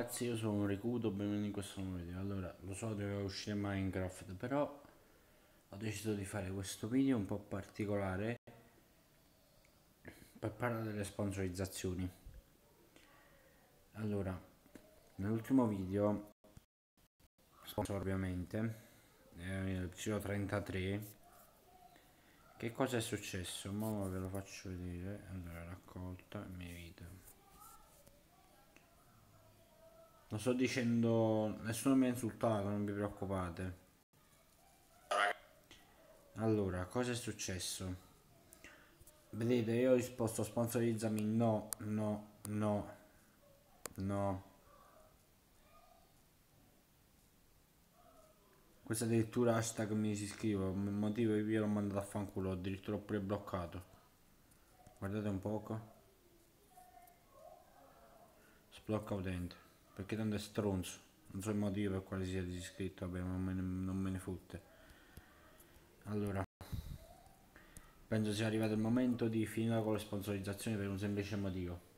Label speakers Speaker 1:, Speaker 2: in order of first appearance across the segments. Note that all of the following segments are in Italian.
Speaker 1: ragazzi, io sono Ricudo, benvenuti in questo nuovo video. Allora, lo so doveva uscire Minecraft, però ho deciso di fare questo video un po' particolare per parlare delle sponsorizzazioni. Allora, nell'ultimo video, sponsor ovviamente, eh, Giro 33, che cosa è successo? Ora ve lo faccio vedere. Allora, raccolta, miei video. Non sto dicendo, nessuno mi ha insultato, non vi preoccupate. Allora, cosa è successo? Vedete, io ho risposto sponsorizzami no, no, no, no. Questo addirittura hashtag mi si iscrivo, il motivo io l'ho mandato a fanculo, addirittura ho pure bloccato. Guardate un poco. Sblocca utente. Perché tanto è stronzo. Non so il motivo per quale sia disiscritto, vabbè, non me ne, non me ne fotte. Allora, penso sia arrivato il momento di finire con le sponsorizzazioni per un semplice motivo.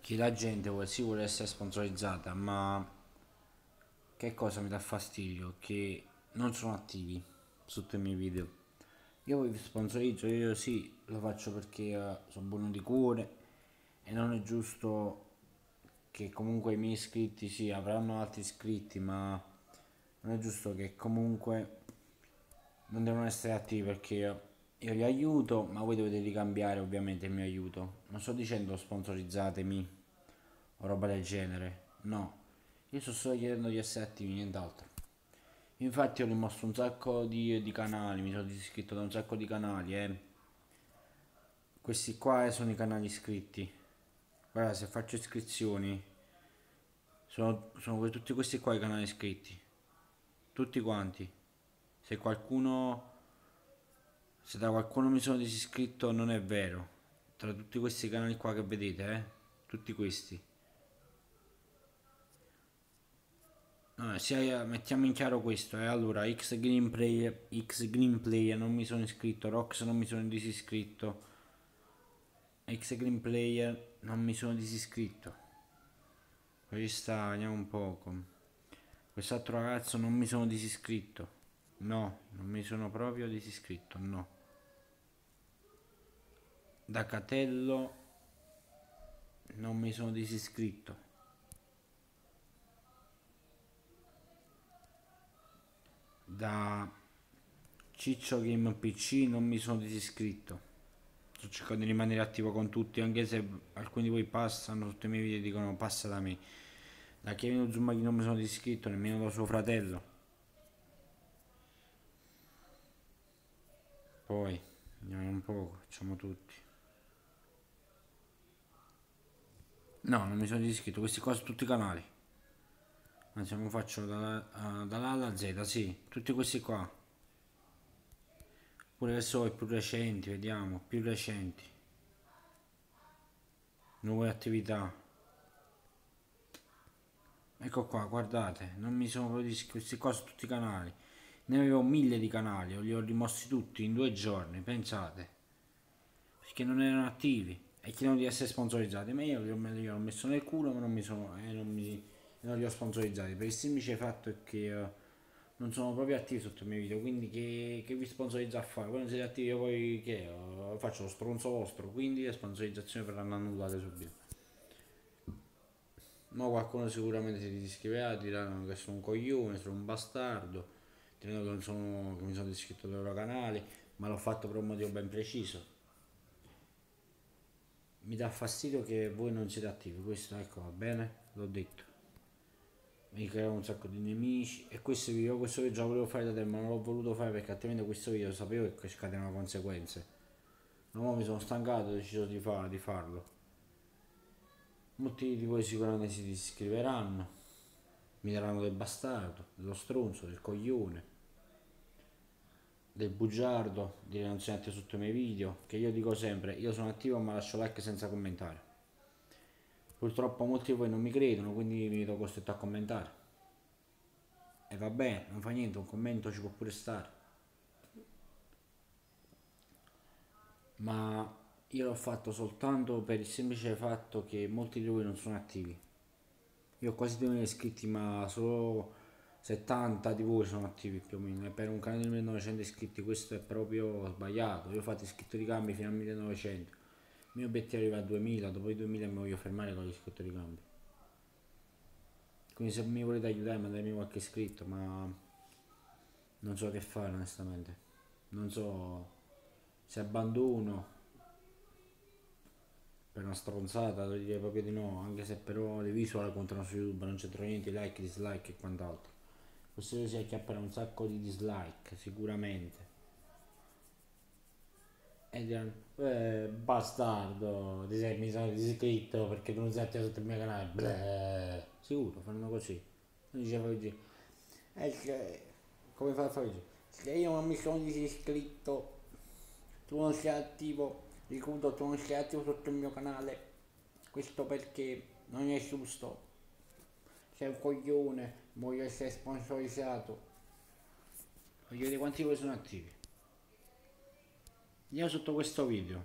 Speaker 1: Che la gente sì vuole essere sponsorizzata, ma che cosa mi dà fastidio? Che non sono attivi sotto i miei video. Io vi sponsorizzo, io sì, lo faccio perché uh, sono buono di cuore e non è giusto che comunque i miei iscritti sì avranno altri iscritti ma non è giusto che comunque non devono essere attivi perché io, li aiuto ma voi dovete ricambiare ovviamente il mio aiuto. Non sto dicendo sponsorizzatemi o roba del genere. No. Io sto solo chiedendo di essere attivi nient'altro. Infatti ho rimosso un sacco di, di canali mi sono iscritto da un sacco di canali eh. questi qua sono i canali iscritti guarda se faccio iscrizioni sono, sono tutti questi qua i canali iscritti. Tutti quanti. Se qualcuno se da qualcuno mi sono disiscritto non è vero. Tra tutti questi canali qua che vedete eh tutti questi. No, mettiamo in chiaro questo eh. allora X Greenplay X Greenplay non mi sono iscritto Rox non mi sono disiscritto X Greenplayer non mi sono disiscritto Qui sta, vediamo un poco. Quest'altro ragazzo non mi sono disiscritto. No, non mi sono proprio disiscritto, no. Da Catello non mi sono disiscritto. Da Ciccio Game PC non mi sono disiscritto sto cercando di rimanere attivo con tutti anche se alcuni di voi passano sotto i miei video dicono passa da me da Kevin Uzumaki non mi sono iscritto nemmeno da suo fratello. Poi andiamo un poco facciamo tutti. No non mi sono iscritto questi qua su tutti i canali. Anzi lo faccio dall'A dalla alla Z sì tutti questi qua Pure adesso i più recenti, vediamo, più recenti. Nuove attività. Ecco qua, guardate, non mi sono questi qua su tutti i canali. Ne avevo mille di canali, li ho rimossi tutti in due giorni, pensate. Perché non erano attivi e chiedono di essere sponsorizzati. Ma io li ho, li ho messo nel culo, ma non mi sono, eh, non, mi, non li ho sponsorizzati. Per il semplice fatto che... Uh, non sono proprio attivi sotto i miei video, quindi che, che vi sponsorizza a fare? Voi non siete attivi, io poi che faccio lo stronzo vostro, quindi le sponsorizzazioni verranno annullate subito. Ma qualcuno sicuramente si iscriverà, diranno che sono un coglione, sono un bastardo, diranno che, non sono, che mi sono iscritto al loro canale, ma l'ho fatto per un motivo ben preciso. Mi dà fastidio che voi non siete attivi, questo ecco va bene, l'ho detto mi creavo un sacco di nemici. E questo video, questo video già volevo fare da tempo ma non l'ho voluto fare perché altrimenti questo video sapevo che scatenava conseguenze. Ma mi sono stancato ho deciso di, far, di farlo. Molti di voi sicuramente si iscriveranno. Mi daranno del bastardo dello stronzo, del coglione del bugiardo di non siete sotto i miei video che io dico sempre io sono attivo ma lascio like senza commentare Purtroppo molti di voi non mi credono, quindi mi vedo costretto a commentare. E va bene, non fa niente, un commento ci può pure stare. Ma io l'ho fatto soltanto per il semplice fatto che molti di voi non sono attivi. Io ho quasi 2000 iscritti, ma solo 70 di voi sono attivi più o meno. E per un canale di 1900 iscritti questo è proprio sbagliato. Io ho fatto iscritto di cambi fino a 1900. Il mio obiettivo è arrivare a 2000, dopo i 2000 mi voglio fermare con l'iscritto di cambi. Quindi se mi volete aiutare mandatemi qualche iscritto, ma non so che fare onestamente. Non so se abbandono per una stronzata, devo dire proprio di no, anche se però le visual contano su YouTube, non c'entra niente, like, dislike e quant'altro. Possibile sia chiappare un sacco di dislike, sicuramente. Diranno, eh, bastardo, mi sono iscritto perché tu non sei attivo sul mio canale. Bleh. Sicuro, fanno così. Diceva oggi, eh, come fa a fare? Se io non mi sono iscritto, tu non sei attivo Ricordo tu non sei attivo sotto il mio canale. Questo perché non è giusto. Sei un coglione, voglio essere sponsorizzato. Voglio vedere quanti voi sono attivi. Andiamo sotto questo video.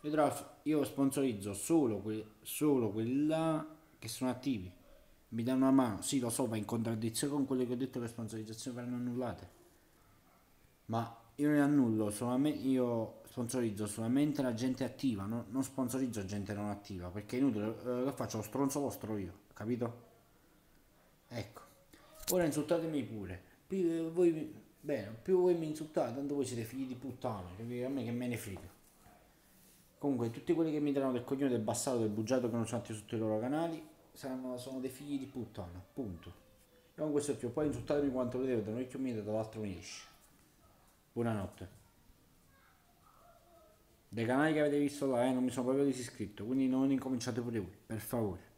Speaker 1: Vedrò, io sponsorizzo solo, que solo quelli che sono attivi. Mi danno una mano. Sì, lo so, va in contraddizione con quello che ho detto che le sponsorizzazioni verranno annullate. Ma io ne annullo solamente, io sponsorizzo solamente la gente attiva, no? non sponsorizzo gente non attiva, perché è inutile, eh, che faccio lo stronzo vostro io, capito? Ecco, ora insultatemi pure, più voi, bene, più voi mi insultate, tanto voi siete figli di puttana, a me che me ne frega. Comunque, tutti quelli che mi danno del cognome del bastardo, del bugiato che non sono attivi sotto i loro canali, saranno, sono dei figli di puttana, punto. E con questo più, poi insultatemi quanto vedete, da un orecchio mio e dall'altro mi esce. Buonanotte. Dei canali che avete visto là, eh, non mi sono proprio disiscritto, quindi non incominciate pure voi, per favore.